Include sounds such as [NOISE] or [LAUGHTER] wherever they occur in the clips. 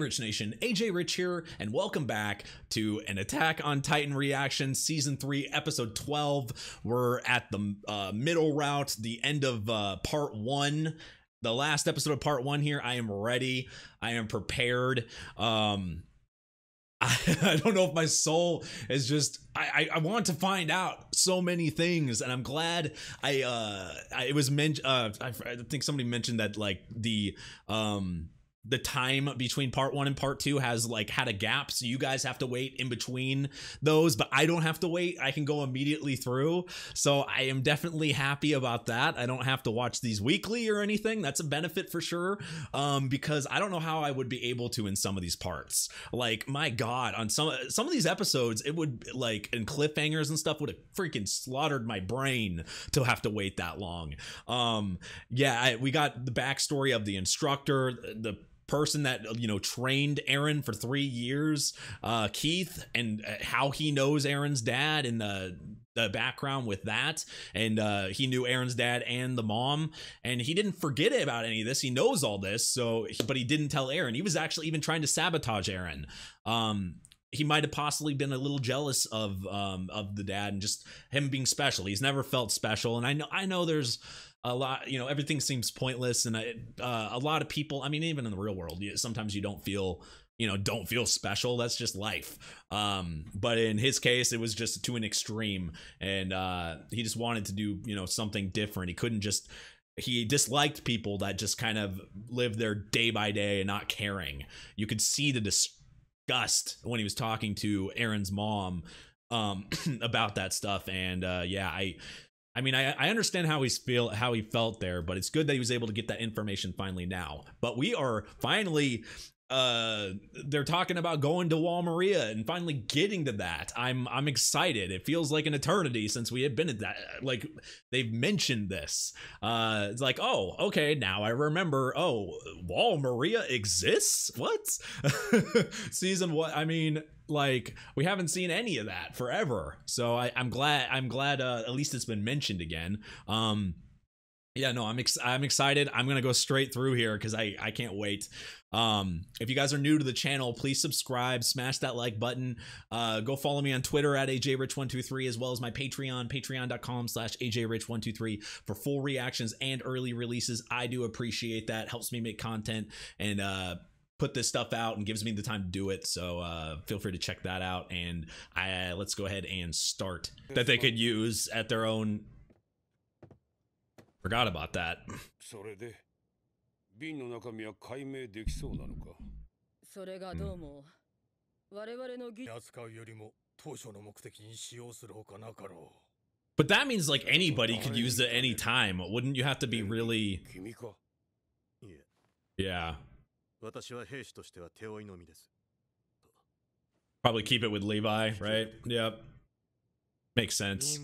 Rich Nation, AJ Rich here, and welcome back to an Attack on Titan reaction, Season 3, Episode 12. We're at the uh, middle route, the end of uh, Part 1. The last episode of Part 1 here. I am ready. I am prepared. Um, I, [LAUGHS] I don't know if my soul is just I, I, I want to find out so many things and I'm glad I uh I, it was mentioned uh I, I think somebody mentioned that like the um the time between part one and part two has like had a gap. So you guys have to wait in between those but i don't have to wait. I can go immediately through. So i am definitely happy about that. I don't have to watch these weekly or anything. That's a benefit for sure um because i don't know how i would be able to in some of these parts. Like my god on some some of these episodes it would like and cliffhangers and stuff would have freaking slaughtered my brain to have to wait that long. Um yeah I, we got the backstory of the instructor the person that you know trained Eren for three years, uh, Keith, and uh, how he knows Eren's dad and the the background with that. And uh he knew eren's dad and the mom. And he didn't forget about any of this. He knows all this. So but he didn't tell eren. He was actually even trying to sabotage eren. Um he might have possibly been a little jealous of um of the dad and just him being special. He's never felt special. And I know I know there's a lot you know everything seems pointless and I, uh, a lot of people i mean even in the real world sometimes you don't feel you know don't feel special. That's just life. Um but in his case it was just to an extreme. And uh he just wanted to do you know something different. He couldn't just he disliked people that just kind of live their day by day and not caring. You could see the disgust when he was talking to eren's mom um [CLEARS THROAT] about that stuff. And uh yeah i I mean, I, I understand how he's feel how he felt there, but it's good that he was able to get that information finally now. But we are finally uh they're talking about going to Wall Maria and finally getting to that. I'm I'm excited. It feels like an eternity since we had been at that like they've mentioned this. Uh it's like, "Oh, okay, now I remember. Oh, Wall Maria exists? What?" [LAUGHS] Season what? I mean, like we haven't seen any of that forever. So I I'm glad I'm glad uh at least it's been mentioned again. Um yeah no i'm ex- i'm excited. I'm gonna go straight through here because i i can't wait. Um if you guys are new to the channel please subscribe smash that like button uh go follow me on twitter at ajrich123 as well as my patreon patreon.com slash ajrich123 for full reactions and early releases. I do appreciate that. Helps me make content and uh put this stuff out and gives me the time to do it. So uh, feel free to check that out. And I, let's go ahead and start. That they could use at their own Forgot about that. それで瓶の中身は解明できそうなのかそれがどうも、我々の技扱うよりも当初の目的に使用するほかなかろ But that means like anybody could use it any time. Wouldn't you have to be really 君かういえ Yeah. 私は兵士としては手負いのみです Probably keep it with Levi, right? Yep. Makes 任 sense.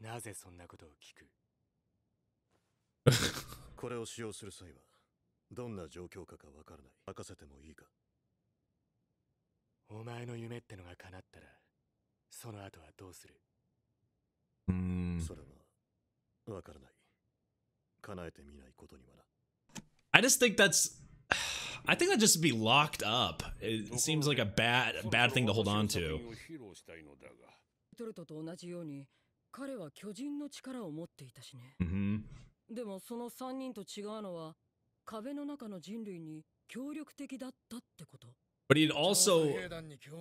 務なぜそんなことを聞く？[LAUGHS] これを使用する際はどんな状況かかわからない。任せてもいいか？お前の夢ってのが叶ったらその後はどうする？Hmm. それはわからない。叶えてみないことにはな。I just think that's I think that just be locked up. It seems like a bad bad thing to hold on to. トルトと同じように彼は巨人の力を持っていたしね。hmm でもその3人と違うのは壁の中の人類に協力的だったってこと。But he'd also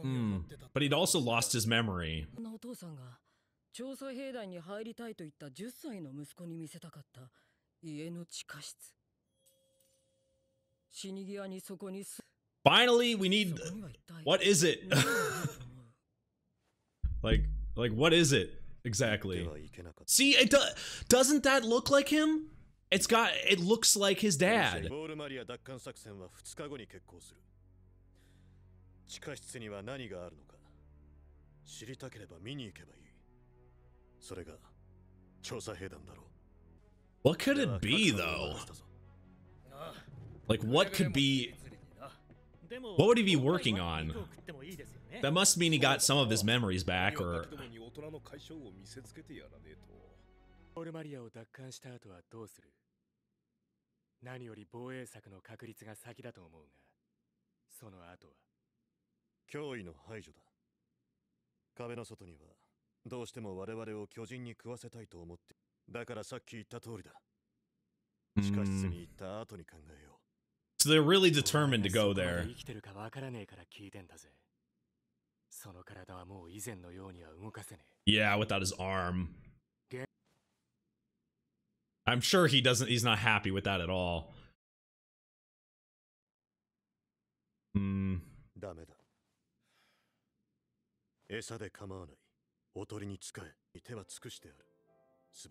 hmm, but he'd also lost his memory. お父さんが調査兵団に入りたいと言った10歳の息子に見せたかった家の地下室。死に際にそこにす Finally, we need what is it? [LAUGHS] like like what is it? で exactly? はいけなかった See, it do- doesn't that look like him? It's got it looks like his dad. ボールマリア奪還作戦は2日後に決行する地下室には何があるのか知りたければ見に行けばいいそれが調査兵団だろう What could it be though? Like what could be What would he be working on? That must mean he got some of his memories back or ボールマリアを奪還した後はどうする？何より防衛策の確立が先だと思うがその後は？脅威の排除だ。壁の外にはどうしても我々を巨人に食わせたいと思ってだからさっき言った通りだ。地下室 Mm. に行った後に考えよ So they're really determined to お go there. Yeah, without his arm. I'm sure he doesn't he's not happy with that at all. Hmm.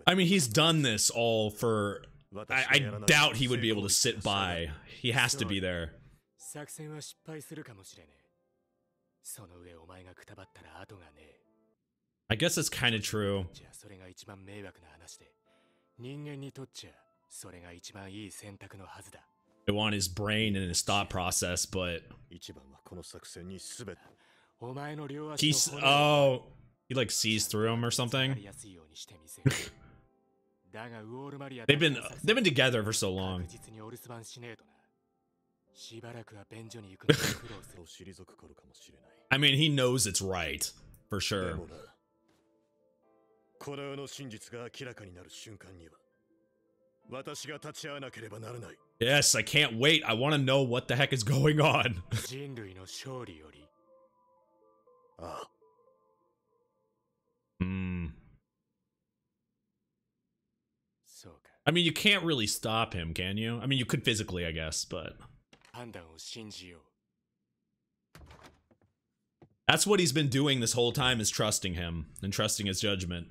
I mean, he's done this all for. I, I doubt he would be able to sit by. He has to be there. I guess that's kind of true. じゃあそれが一番迷惑な話で人間にとっちゃそれが一番いい選択のはずだ They want his brain and his thought process, but 一番はこの作戦に全てお前の両足 he's の骨を oh he like sees through him or わ something. かりやすいようにしてみせるだがウォールマリア They've been 奪還作 they've 戦 been together for so long. [LAUGHS] I mean, he knows it's right for で sure. もなこの世の真実が明らかになる瞬間には私が立ち会わなければならない Yes, I can't wait. I want to know what the heck is going on. [LAUGHS] 人類の勝利よりああ Hmm. そうか I mean, you can't really stop him, can you? I mean, you could physically, I guess, but That's what he's been doing this whole time is trusting him and trusting his judgment.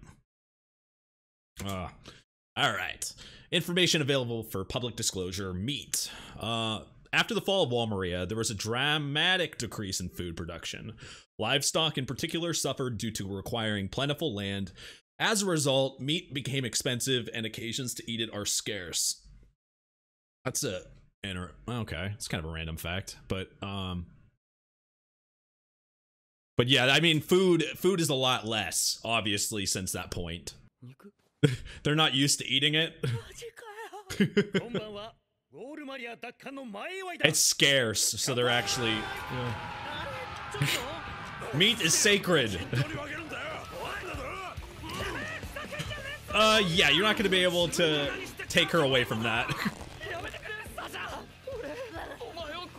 Uh, all right. Information available for public disclosure meat. Uh, after the fall of Wall Maria, there was a dramatic decrease in food production. Livestock in particular suffered due to requiring plentiful land. As a result, meat became expensive and occasions to eat it are scarce. That's a Inter okay, it's kind of a random fact, but um, but yeah, I mean, food food is a lot less obviously since that point. [LAUGHS] They're not used to eating it. [LAUGHS] it's scarce, so they're actually. Yeah. [LAUGHS] Meat is sacred. uh, yeah, you're not gonna be able to take her away from that.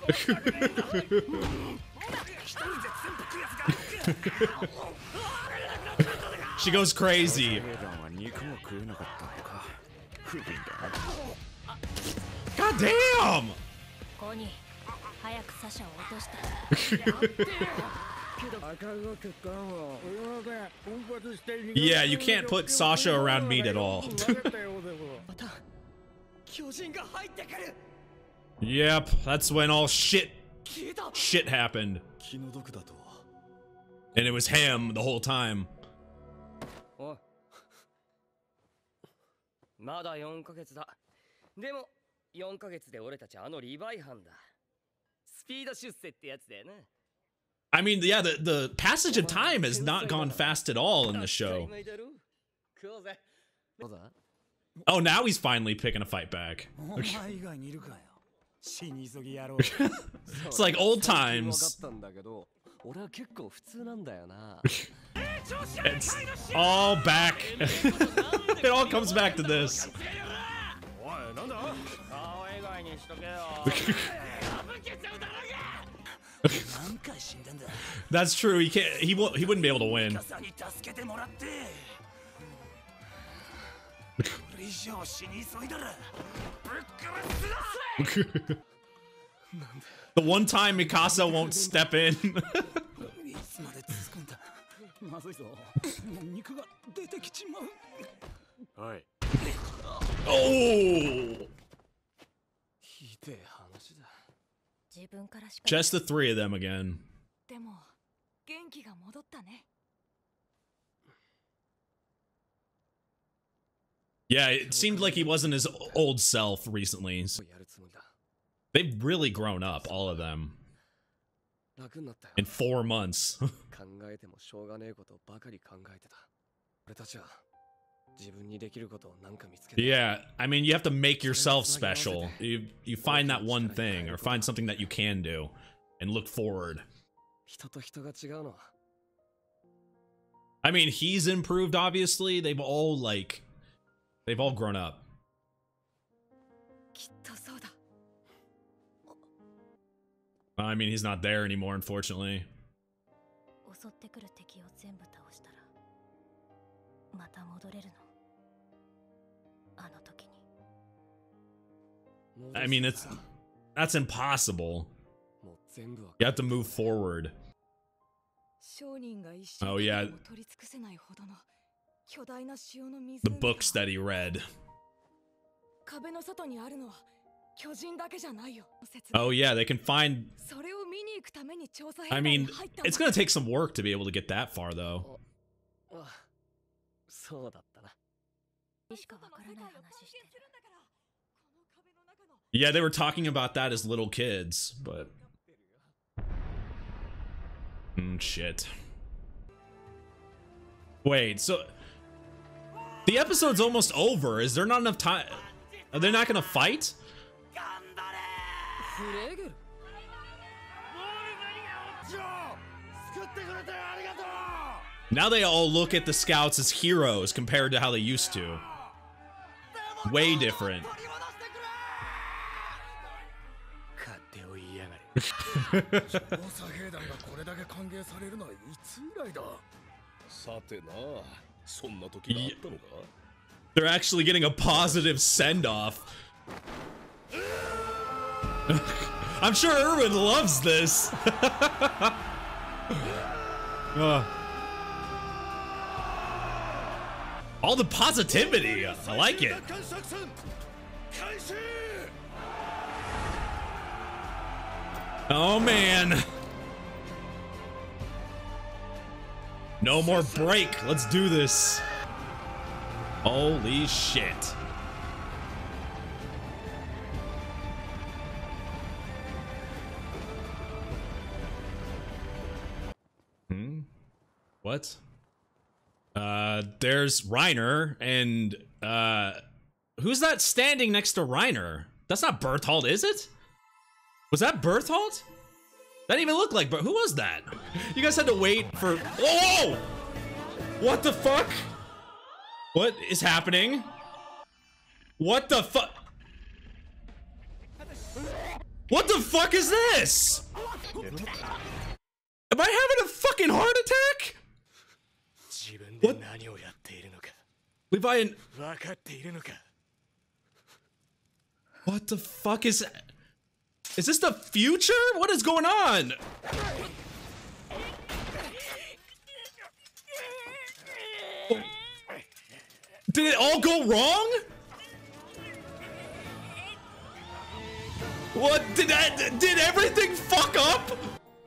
[LAUGHS] she goes crazy. God damn! [LAUGHS] yeah, you can't put Sasha around meat at all. [LAUGHS] Yep, that's when all shit shit happened. And it was him the whole time. Oh. I mean, yeah, the, the passage of time has not gone fast at all in the show. Oh, now he's finally picking a fight back. Okay. [LAUGHS] it's like old times. it's all back. [LAUGHS] it all comes back to this. [LAUGHS] That's true. He can't. He won't. He wouldn't be able to win. れ以上死に急いだらぶっ殺[LAUGHS] すな The one time Mikasa won't step in. い[LAUGHS] つまで続くんだまずいぞもう肉が出てきちまうおい oh, ひでえ話だ自分からしか just the three of them again. でも元気が戻ったね Yeah, it seemed like he wasn't his old self recently. They've really grown up, all of them. In four months. [LAUGHS] yeah, I mean, you have to make yourself special. You, you find that one thing, or find something that you can do, and look forward. I mean, he's improved, obviously. They've all, like They've all grown up. I mean, he's not there anymore, unfortunately. I mean, it's that's impossible. You have to move forward. Oh yeah the books that he read. Oh yeah, they can find... I mean, it's gonna take some work to be able to get that far, though. Oh, oh, [LAUGHS] yeah, they were talking about that as little kids, but... Mm, shit. Wait, so the episode's almost over. Is there not enough time? Are they not gonna fight? Now they all look at the scouts as heroes compared to how they used to. Way different. [LAUGHS] [LAUGHS] They're actually getting a positive send-off. [LAUGHS] I'm sure Erwin loves this. [LAUGHS] uh. All the positivity. I like it. Oh, man. No more break. Let's do this. Holy shit. Hmm? What? Uh, there's Reiner and uh who's that standing next to Reiner? That's not Berthold, is it? Was that Berthold? That didn't even look like, but who was that? You guys had to wait for. Whoa! What the fuck? What is happening? What the fuck? What the fuck is this? Am I having a fucking heart attack? What? Levi and... What the fuck is... Is this the future? What is going on? Did it all go wrong? What did that did everything fuck up?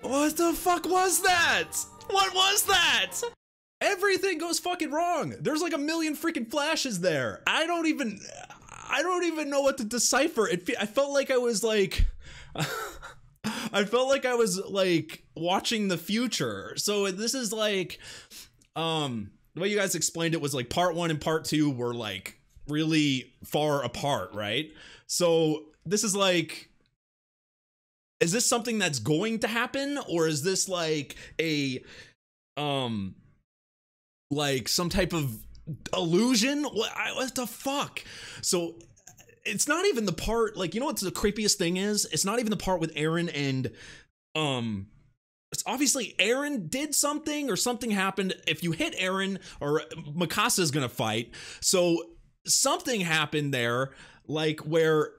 What the fuck was that? What was that? Everything goes fucking wrong. There's like a million freaking flashes there. I don't even I don't even know what to decipher. It I felt like I was like [LAUGHS] I felt like I was like watching the future. So this is like um the way you guys explained it was like part 1 and part 2 were like really far apart, right? So this is like is this something that's going to happen or is this like a um like some type of illusion what, I, what the fuck so it's not even the part like you know what the creepiest thing is it's not even the part with eren and um it's obviously eren did something or something happened if you hit eren or mikasa's gonna fight so something happened there like where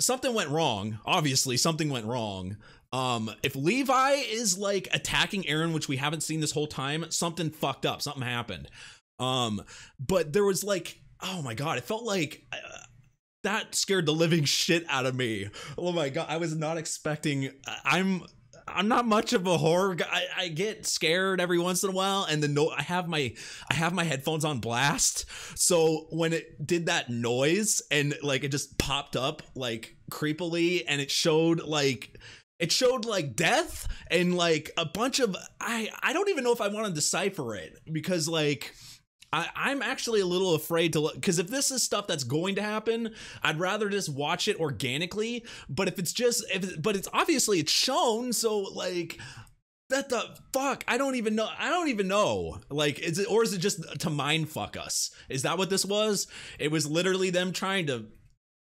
something went wrong. Obviously, something went wrong. Um, if Levi is like attacking Eren, which we haven't seen this whole time, something fucked up. Something happened. Um, but there was like, oh my god, it felt like uh, that scared the living shit out of me. Oh my god, I was not expecting. I'm. I'm not much of a horror guy. I, get scared every once in a while, and the no, I have my I have my headphones on blast. So when it did that noise and like it just popped up like creepily, and it showed like it showed like death and like a bunch of I I don't even know if I want to decipher it because like I, I'm actually a little afraid to look because if this is stuff that's going to happen, I'd rather just watch it organically. But if it's just, if but it's obviously it's shown, so like that the fuck i don't even know i don't even know. Like is it or is it just to mind fuck us? Is that what this was? It was literally them trying to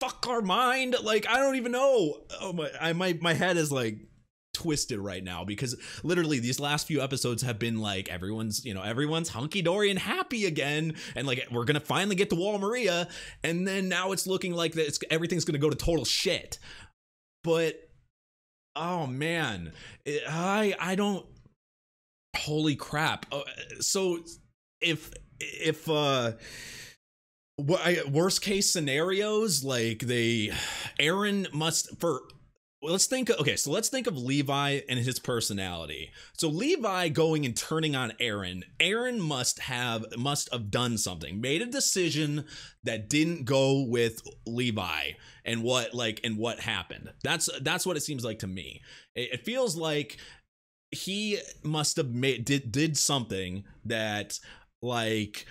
fuck our mind? Like i don't even know. Oh my i my my head is like twisted right now because literally these last few episodes have been like everyone's you know everyone's hunky-dory and happy again and like we're gonna finally get to wall maria and then now it's looking like that it's everything's gonna go to total shit. But oh man it- i i don't holy crap. Uh, so if if uh worst case scenarios like they eren must for well, let's think okay so let's think of levi and his personality. So levi going and turning on eren eren must have must have done something made a decision that didn't go with levi and what like and what happened. That's that's what it seems like to me. It, it feels like he must have made did did something that like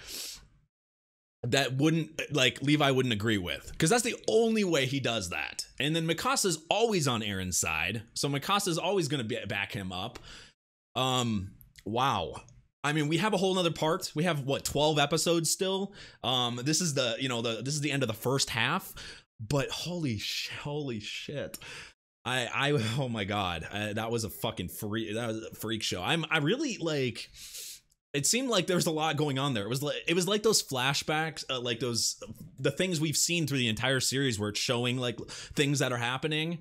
that wouldn't like Levi wouldn't agree with. Because that's the only way he does that. And then Mikasa's always on Eren's side, so Mikasa's always going to back him up. Um, wow. I mean, we have a whole nother part. We have what twelve episodes still. Um, this is the you know the this is the end of the first half. But holy sh- holy shit. I, I, [LAUGHS] oh my god, uh, that was a fucking freak. That was a freak show. I'm, I really like. It seemed like there was a lot going on there. It was like it was like those flashbacks, uh, like those the things we've seen through the entire series, where it's showing like things that are happening.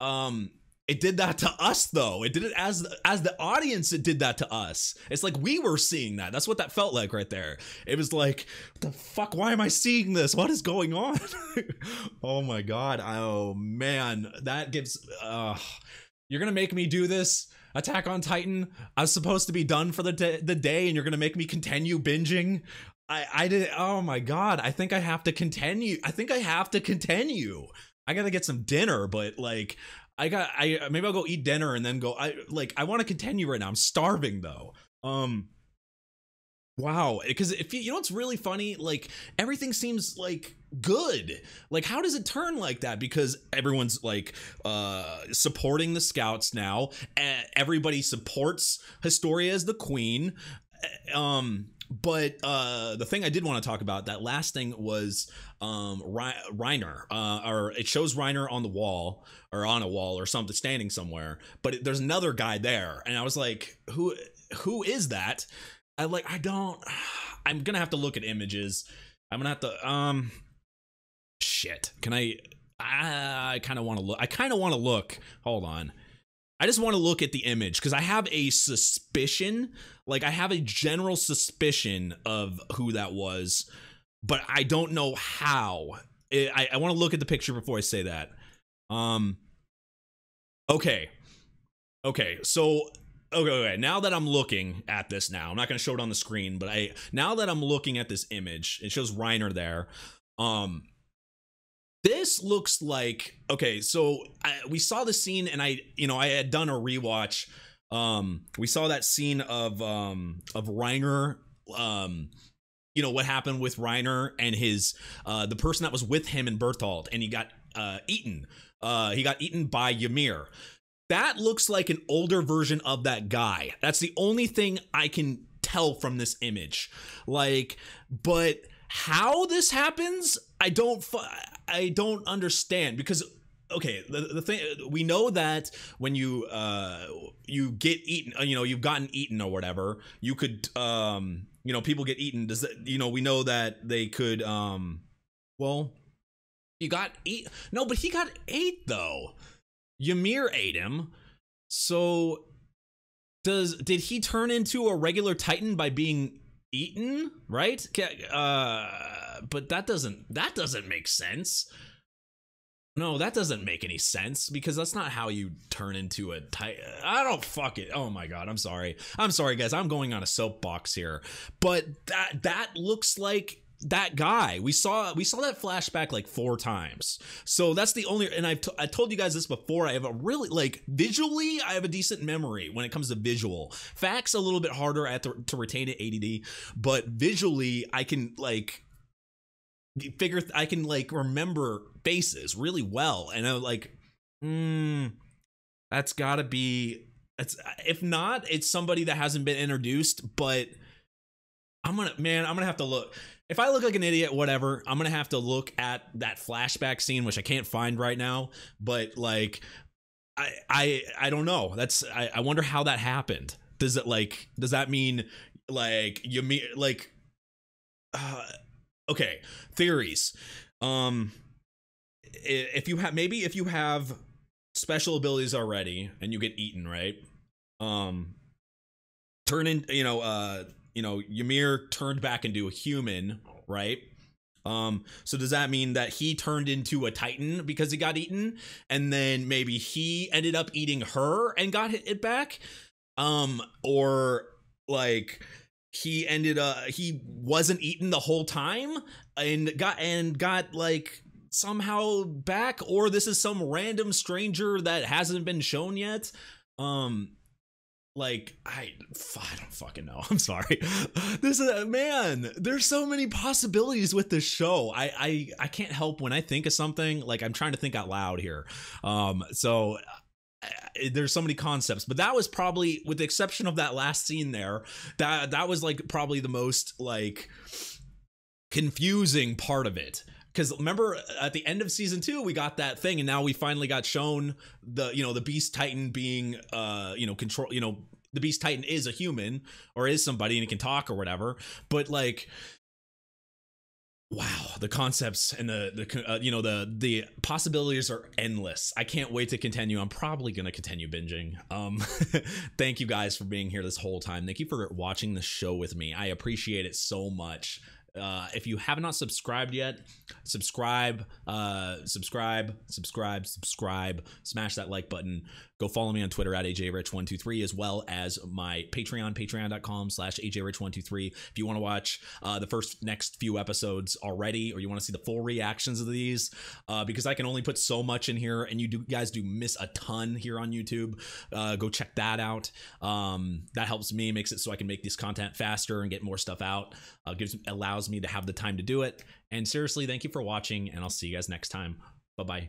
Um, it did that to us though. It did it as as the audience. It did that to us. It's like we were seeing that. That's what that felt like right there. It was like, the fuck? Why am I seeing this? What is going on? [LAUGHS] oh my god. Oh man, that gives. Uh, you're gonna make me do this. Attack on Titan. I was supposed to be done for the day, the day, and you're gonna make me continue binging. I I did. Oh my god. I think I have to continue. I think I have to continue. I gotta get some dinner, but like I got I maybe I'll go eat dinner and then go I like I want to continue right now. I'm starving though. Um wow, because if you, you know what's really funny, like everything seems like good. Like how does it turn like that because everyone's like uh supporting the scouts now. Everybody supports Historia as the queen. Um but uh the thing I did want to talk about that last thing was um Reiner uh or it shows Reiner on the wall or on a wall or something standing somewhere but it, there's another guy there and I was like who who is that I like I don't [SIGHS] I'm gonna have to look at images I'm gonna have to um shit can I I, I kind of want to look I kind of want to look hold on I just want to look at the image because I have a suspicion, like I have a general suspicion of who that was, but I don't know how. I, I, I want to look at the picture before I say that. Um. Okay. Okay. So. Okay, okay. Now that I'm looking at this, now I'm not gonna show it on the screen, but I now that I'm looking at this image, it shows Reiner there. Um, this looks like okay so I, we saw the scene and i you know i had done a rewatch um we saw that scene of um of reiner um you know what happened with reiner and his uh the person that was with him in berthold and he got uh eaten uh he got eaten by ymir that looks like an older version of that guy. That's the only thing i can tell from this image. Like but how this happens i don't i don't understand because okay the, the thing we know that when you uh you get eaten uh, you know you've gotten eaten or whatever you could um you know people get eaten. Does that you know we know that they could um well you got eat no but he got ate though ymir ate him. So does did he turn into a regular titan by being eaten? Right? Uh but that doesn't that doesn't make sense. No that doesn't make any sense because that's not how you turn into a titan i don't fuck it. Oh my god i'm sorry. I'm sorry guys. I'm going on a soapbox here. But that that looks like that guy. We saw we saw that flashback like four times. So that's the only and I've t- I told you guys this before. I have a really like visually I have a decent memory when it comes to visual. Facts a little bit harder at the, to retain it ADD, but visually I can like figure I can like remember faces really well and I'm like hmm that's got to be it's if not it's somebody that hasn't been introduced but I'm gonna man, I'm gonna have to look. If I look like an idiot, whatever, I'm gonna have to look at that flashback scene, which I can't find right now. But like, I I I don't know. That's I, I wonder how that happened. Does it like does that mean like you mean like uh okay theories um if you have maybe if you have special abilities already and you get eaten right um turn in you know uh you know ymir turned back into a human right? Um so does that mean that he turned into a titan because he got eaten? And then maybe he ended up eating her and got it back? Um or like he ended uh he wasn't eaten the whole time and got and got like somehow back? Or this is some random stranger that hasn't been shown yet? Um like I, I don't fucking know. [LAUGHS] I'm sorry. [LAUGHS] This is man. There's so many possibilities with this show. I I I can't help when I think of something. Like I'm trying to think out loud here. Um. So uh, there's so many concepts, but that was probably, with the exception of that last scene there, that that was like probably the most like confusing part of it because remember at the end of season two we got that thing and now we finally got shown the you know the beast titan being uh you know control you know the beast titan is a human or is somebody and he can talk or whatever. But like wow the concepts and the the uh, you know the the possibilities are endless. I can't wait to continue. I'm probably going to continue binging. Um [LAUGHS] thank you guys for being here this whole time. Thank you for watching the show with me. I appreciate it so much uh, if you have not subscribed yet, subscribe, uh, subscribe, subscribe, subscribe, smash that like button. Go follow me on Twitter at AJRich123 as well as my Patreon, patreon.com slash AJRich123. If you want to watch uh, the first next few episodes already, or you want to see the full reactions of these, uh, because I can only put so much in here and you do guys do miss a ton here on YouTube, uh, go check that out. Um, that helps me, makes it so I can make this content faster and get more stuff out. Uh, gives allows me to have the time to do it. And seriously, thank you for watching, and I'll see you guys next time. Bye bye.